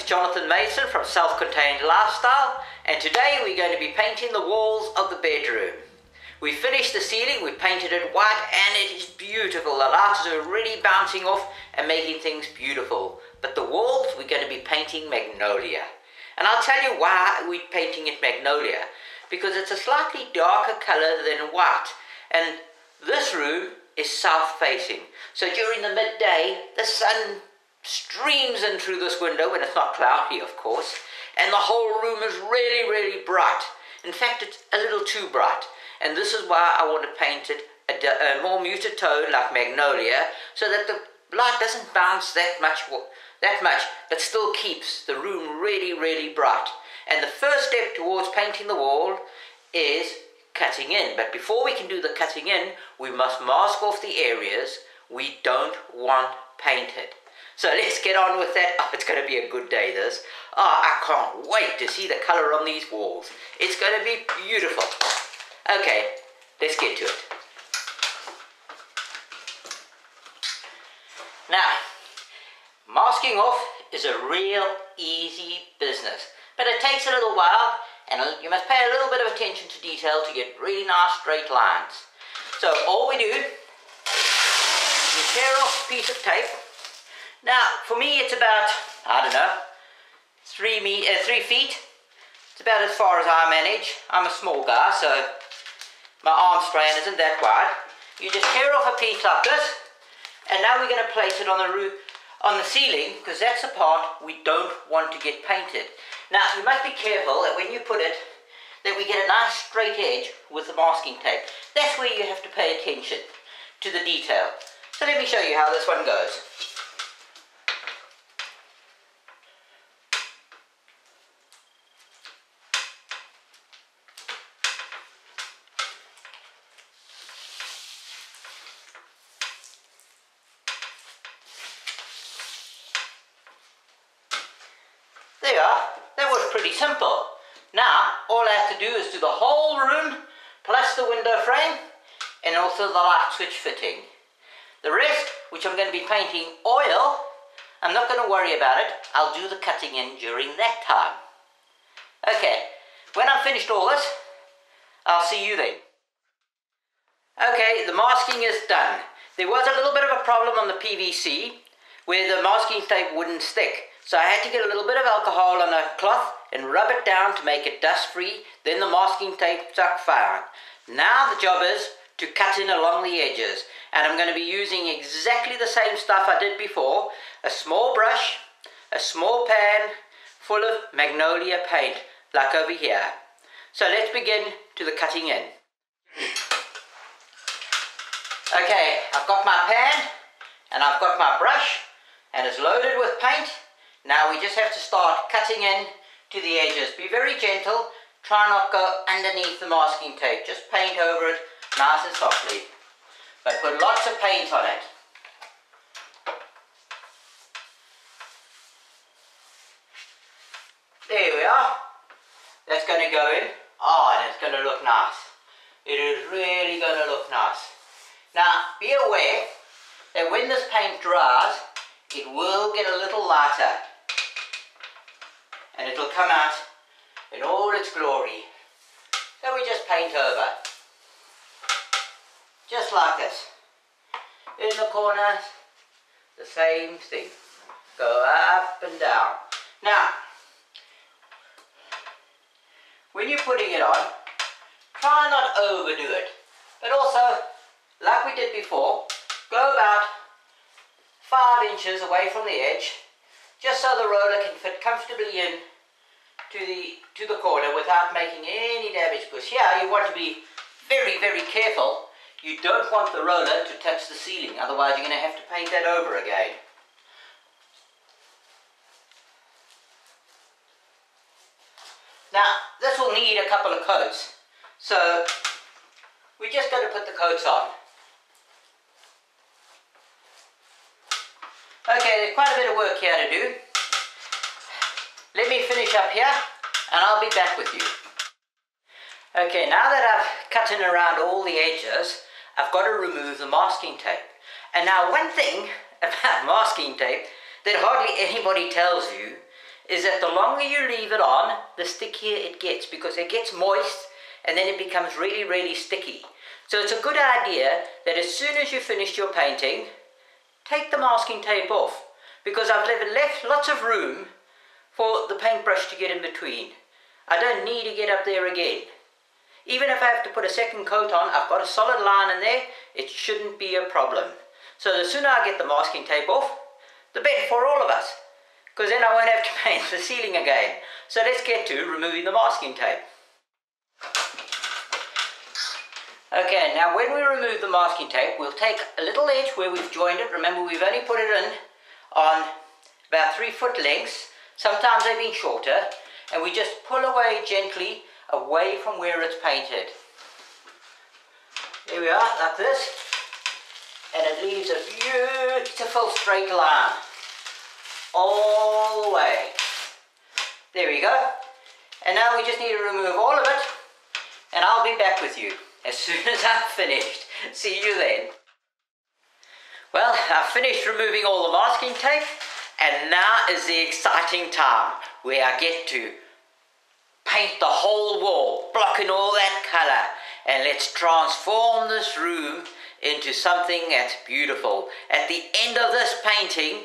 name's Jonathan Mason from Self-Contained Lifestyle and today we're going to be painting the walls of the bedroom. We finished the ceiling, we painted it white and it is beautiful. The lights are really bouncing off and making things beautiful. But the walls we're going to be painting magnolia. And I'll tell you why we're painting it magnolia. Because it's a slightly darker colour than white. And this room is south facing. So during the midday, the sun streams in through this window when it's not cloudy, of course, and the whole room is really, really bright. In fact, it's a little too bright, and this is why I want to paint it a, a more muted tone like magnolia, so that the light doesn't bounce that much, that much, but still keeps the room really, really bright. And the first step towards painting the wall is cutting in. But before we can do the cutting in, we must mask off the areas we don't want painted. So let's get on with that. Oh, it's going to be a good day, this. Oh, I can't wait to see the colour on these walls. It's going to be beautiful. Okay, let's get to it. Now, masking off is a real easy business, but it takes a little while and you must pay a little bit of attention to detail to get really nice straight lines. So all we do, we tear off a piece of tape, now, for me, it's about, I don't know, three, me uh, three feet. It's about as far as I manage. I'm a small guy, so my arm span isn't that wide. You just tear off a piece like this, and now we're going to place it on the roof, on the ceiling, because that's the part we don't want to get painted. Now, you must be careful that when you put it, that we get a nice straight edge with the masking tape. That's where you have to pay attention to the detail. So let me show you how this one goes. Pretty simple. Now, all I have to do is do the whole room, plus the window frame, and also the light switch fitting. The rest, which I'm going to be painting oil, I'm not going to worry about it. I'll do the cutting in during that time. Okay, when I've finished all this, I'll see you then. Okay, the masking is done. There was a little bit of a problem on the PVC where the masking tape wouldn't stick. So I had to get a little bit of alcohol on a cloth and rub it down to make it dust free. Then the masking tape stuck fine. Now the job is to cut in along the edges. And I'm going to be using exactly the same stuff I did before. A small brush, a small pan full of magnolia paint, like over here. So let's begin to the cutting in. Okay, I've got my pan and I've got my brush and it's loaded with paint. Now we just have to start cutting in to the edges. Be very gentle. Try not to go underneath the masking tape. Just paint over it nice and softly. But put lots of paint on it. There we are. That's going to go in. Ah, oh, and it's going to look nice. It is really going to look nice. Now, be aware that when this paint dries, it will get a little lighter and it'll come out in all its glory. So we just paint over. Just like this. In the corners, the same thing. Go up and down. Now, when you're putting it on, try not to overdo it. But also, like we did before, go about five inches away from the edge, just so the roller can fit comfortably in to the to the corner without making any damage. Because here you want to be very, very careful. You don't want the roller to touch the ceiling, otherwise you're going to have to paint that over again. Now, this will need a couple of coats. So, we're just going to put the coats on. Okay, there's quite a bit of work here to do. Let me finish up here and I'll be back with you. Okay, now that I've cut in around all the edges, I've got to remove the masking tape. And now one thing about masking tape that hardly anybody tells you is that the longer you leave it on, the stickier it gets because it gets moist and then it becomes really, really sticky. So it's a good idea that as soon as you finish your painting, take the masking tape off because I've left lots of room for the paintbrush to get in between. I don't need to get up there again. Even if I have to put a second coat on, I've got a solid line in there, it shouldn't be a problem. So the sooner I get the masking tape off, the better for all of us because then I won't have to paint the ceiling again. So let's get to removing the masking tape. Okay, now when we remove the masking tape, we'll take a little edge where we've joined it. Remember, we've only put it in on about three foot lengths. Sometimes they've been shorter. And we just pull away gently away from where it's painted. There we are, like this. And it leaves a beautiful straight line all the way. There we go. And now we just need to remove all of it and I'll be back with you as soon as I've finished. See you then. Well, I've finished removing all the masking tape and now is the exciting time where I get to paint the whole wall, blocking all that colour and let's transform this room into something that's beautiful. At the end of this painting,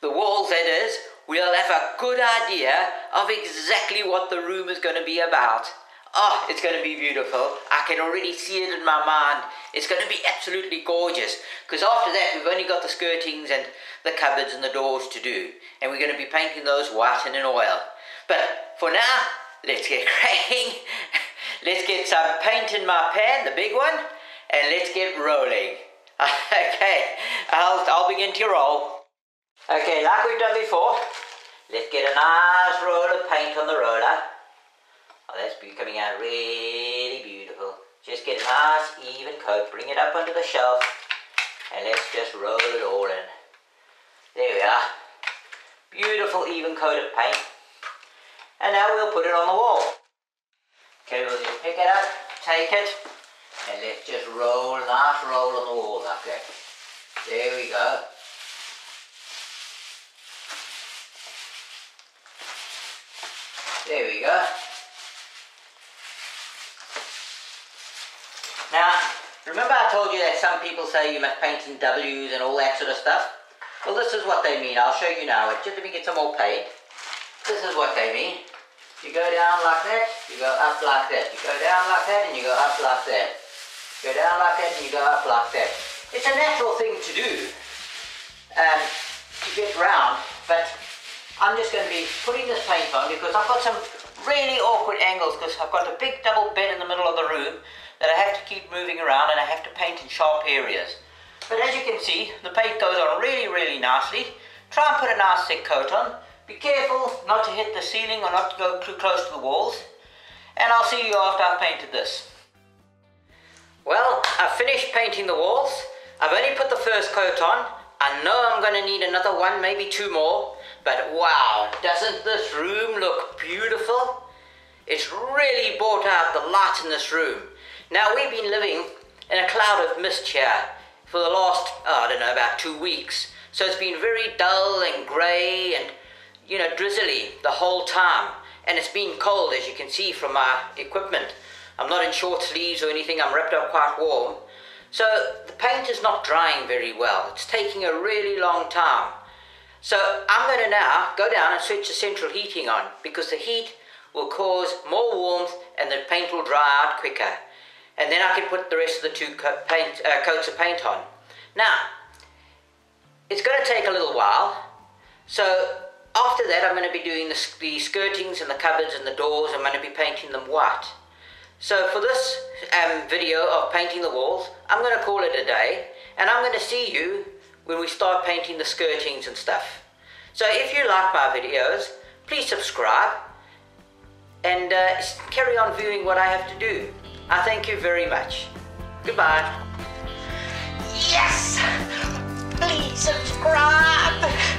the walls that is, we'll have a good idea of exactly what the room is going to be about. Oh, it's going to be beautiful. I can already see it in my mind. It's going to be absolutely gorgeous. Because after that, we've only got the skirtings and the cupboards and the doors to do. And we're going to be painting those white and in oil. But for now, let's get cracking. let's get some paint in my pan, the big one. And let's get rolling. okay, I'll, I'll begin to roll. Okay, like we've done before, let's get a nice roll of paint on the roller. Oh, that's coming out really beautiful. Just get a nice even coat, bring it up onto the shelf, and let's just roll it all in. There we are. Beautiful even coat of paint. And now we'll put it on the wall. Okay, we'll just pick it up, take it, and let's just roll, nice roll on the wall that. There we go. There we go. Now, remember I told you that some people say you must paint in W's and all that sort of stuff? Well, this is what they mean. I'll show you now. Just let me get some more paint. This is what they mean. You go down like that, you go up like that. You go down like that and you go up like that. You go down like that and you go up like that. It's a natural thing to do um, to get round, but I'm just going to be putting this paint on because I've got some really awkward angles because I've got a big double bed in the middle of the room that I have to keep moving around and I have to paint in sharp areas. But as you can see, the paint goes on really, really nicely. Try and put a nice thick coat on. Be careful not to hit the ceiling or not to go too close to the walls. And I'll see you after I've painted this. Well, I've finished painting the walls. I've only put the first coat on. I know I'm going to need another one, maybe two more. But wow, doesn't this room look beautiful? It's really brought out the light in this room. Now we've been living in a cloud of mist here for the last, oh, I don't know, about two weeks. So it's been very dull and grey and, you know, drizzly the whole time. And it's been cold, as you can see from my equipment. I'm not in short sleeves or anything, I'm wrapped up quite warm. So the paint is not drying very well. It's taking a really long time. So I'm going to now go down and switch the central heating on because the heat will cause more warmth and the paint will dry out quicker. And then I can put the rest of the two paint, uh, coats of paint on. Now, it's going to take a little while. So after that I'm going to be doing the, the skirtings and the cupboards and the doors. I'm going to be painting them white. So for this um, video of painting the walls, I'm going to call it a day. And I'm going to see you when we start painting the skirtings and stuff. So if you like my videos, please subscribe and uh, carry on viewing what I have to do. I thank you very much. Goodbye. Yes! Please subscribe!